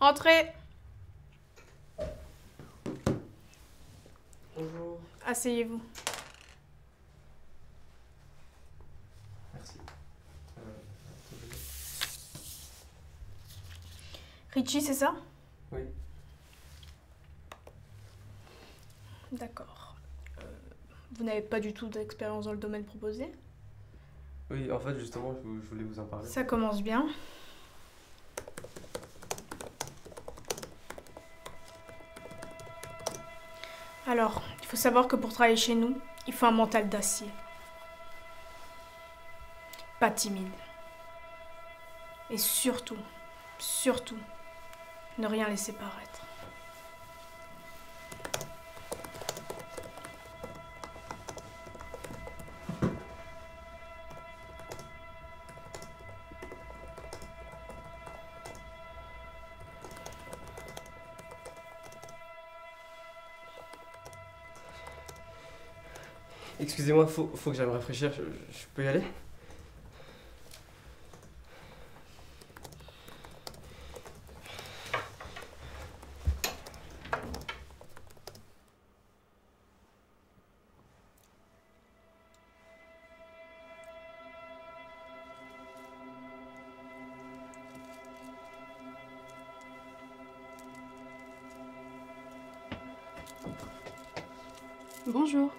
Entrez Bonjour. Asseyez-vous. Merci. Euh, Richie, c'est ça? Oui. D'accord. Euh, vous n'avez pas du tout d'expérience dans le domaine proposé? Oui, en fait, justement, je, vou- je voulais vous en parler. Ça commence bien. Alors, il faut savoir que pour travailler chez nous, il faut un mental d'acier. Pas timide. Et surtout, surtout, ne rien laisser paraître. Excusez-moi, faut, faut que j'aille me rafraîchir. Je, je peux y aller Bonjour.